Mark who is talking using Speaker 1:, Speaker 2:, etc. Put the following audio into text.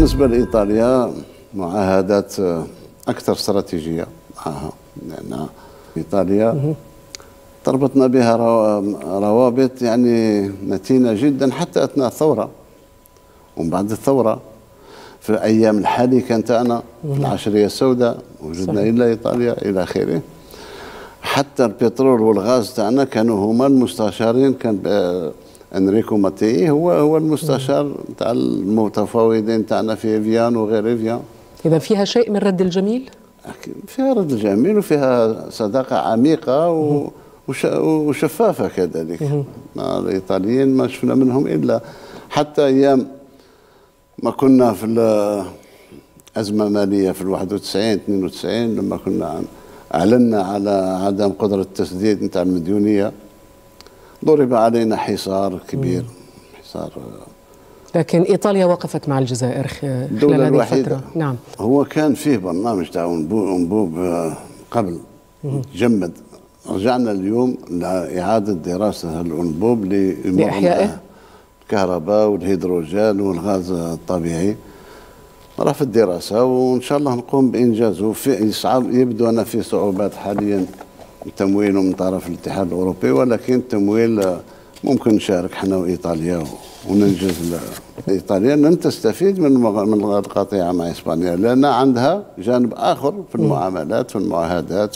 Speaker 1: بالنسبة لإيطاليا معاهدات أكثر استراتيجية معها لأن إيطاليا تربطنا بها روابط يعني متينة جدا حتى أثناء الثورة. ومن بعد الثورة في الأيام الحالية تاعنا في العشرية السوداء وجدنا إلا إيطاليا إلى آخره. حتى البترول والغاز تاعنا كانوا هما المستشارين كان أنريكو ماتي هو هو المستشار تاع المتفاوضين تاعنا في افيان وغير افيان
Speaker 2: إذا فيها شيء من رد الجميل؟
Speaker 1: فيها رد الجميل وفيها صداقة عميقة و وشفافة كذلك. مع الإيطاليين ما شفنا منهم إلا حتى أيام ما كنا في الازمه الماليه في ال 91 92 لما كنا أعلنا على عدم قدرة التسديد نتاع المديونية. ضرب علينا حصار كبير حصار
Speaker 2: لكن إيطاليا وقفت مع الجزائر خلال هذه الفترة.
Speaker 1: نعم. هو كان فيه برنامج تاع انبوب آه، قبل. جمد. رجعنا اليوم لإعادة دراسة الانبوب
Speaker 2: لإحيائه.
Speaker 1: الكهرباء والهيدروجين والغاز الطبيعي. راه في الدراسه وإن شاء الله نقوم بإنجازه. في يبدو أن في صعوبات حاليا. تمويل من طرف الاتحاد الأوروبي ولكن التمويل ممكن نشارك إحنا وإيطاليا وننجز ايطاليا لن تستفيد من من القطيعه مع إسبانيا لأن عندها جانب آخر في المعاملات في المعاهدات.